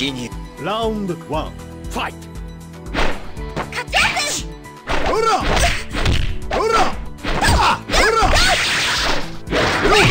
死に。ラウンド1ファイト。勝てるほらほらほら。ほらほら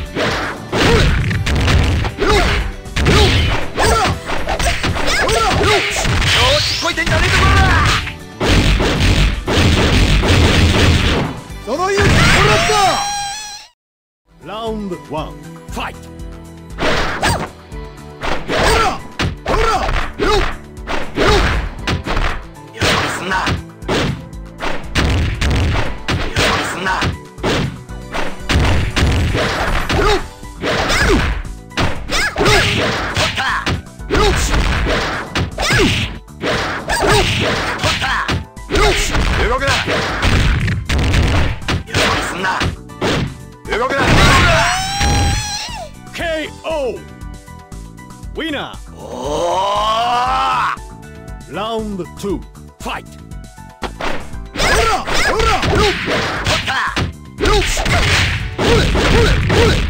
Winner! Oh! Round two, fight! Hurrah! Hurrah! Hurrah! Hurrah! Hurrah! Hurrah! Hurrah! Hurrah!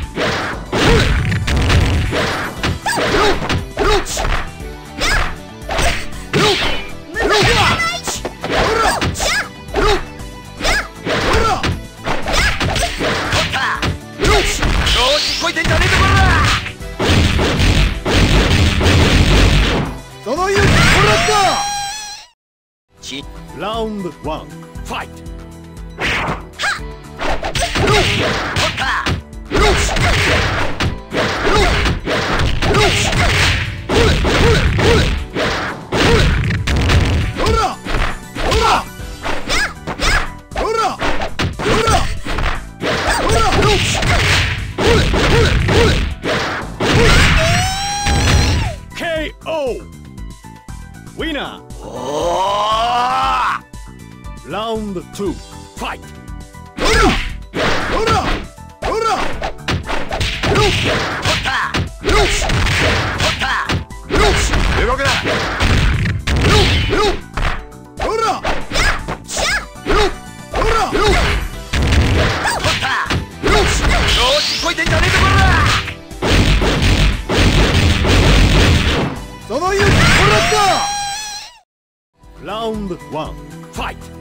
one. Fight! KO! Winner! Oh! Round 2 Fight! Hurrah! Hurrah! Hurrah! Loose! Hota! Loose! Loose! 動くな Loop! Loop! Hurrah! Loop! Hurrah! Loop! Hota! Loose! 調子こいてんじゃねえぞこらその勇気もらった Round 1 Fight!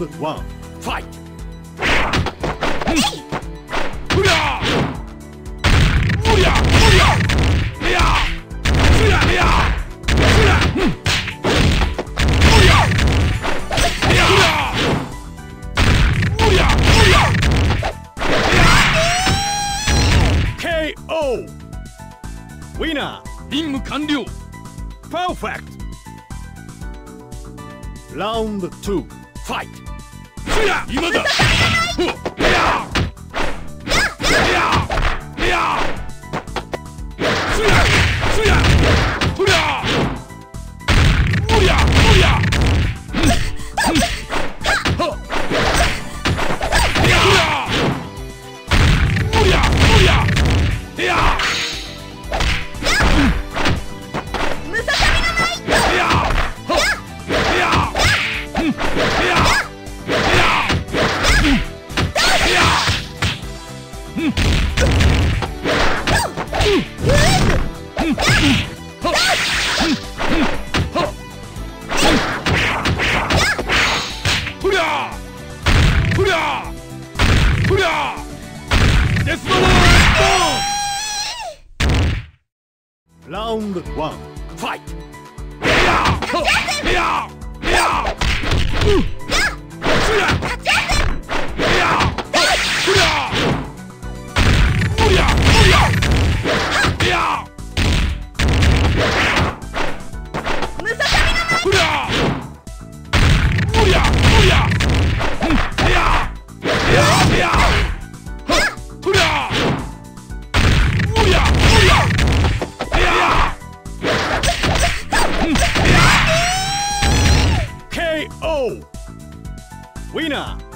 One, fight! KO! Winner! 任務完了 Perfect! Round 2 Fight! 今だ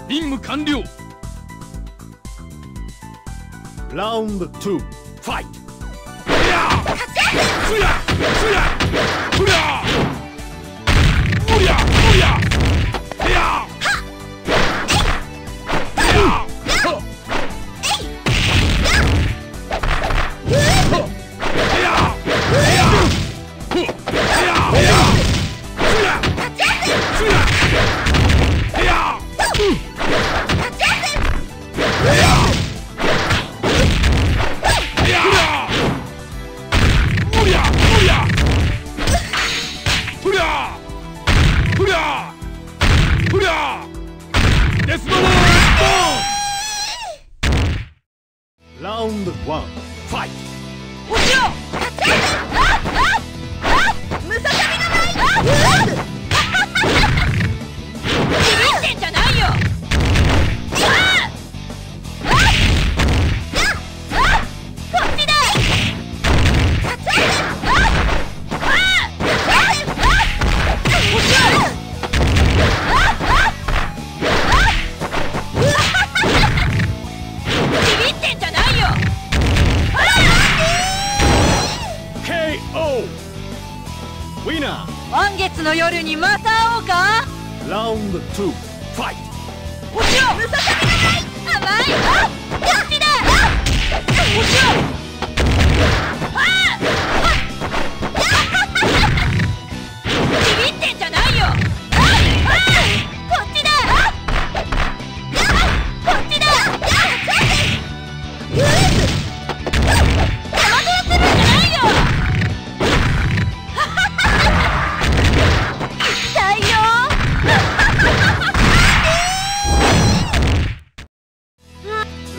任務完了。ラウンド2ファイト月の夜にまた会おうか？ラウンド2ファイト落ちろ無がない甘い！あっガチだ！ろ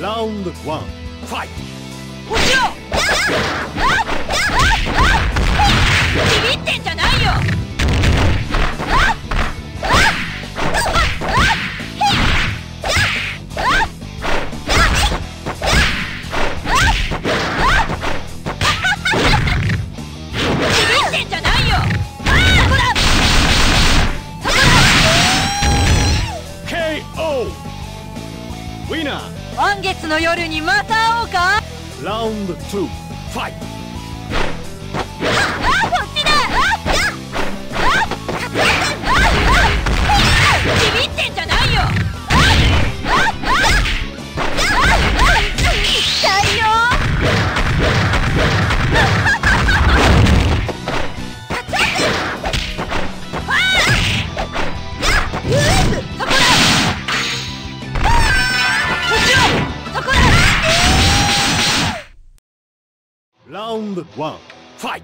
Round one. ビビってんじゃないよ。の夜にまた会おうか？ラウンド2ファイト one, fight!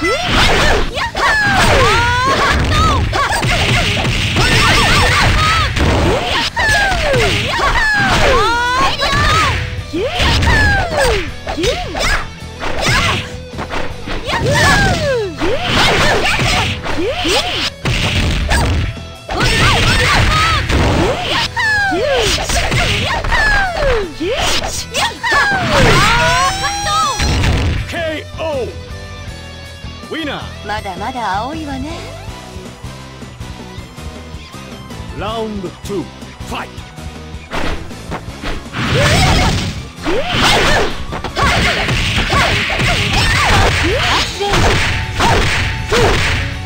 Yahoo! まだまだ青いわね。Round 2 Fight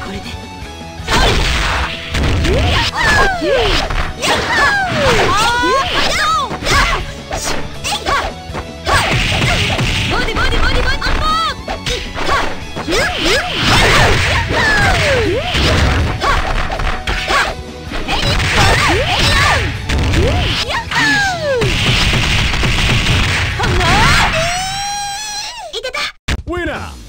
これで。勝利だ winner.